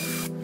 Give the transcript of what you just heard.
you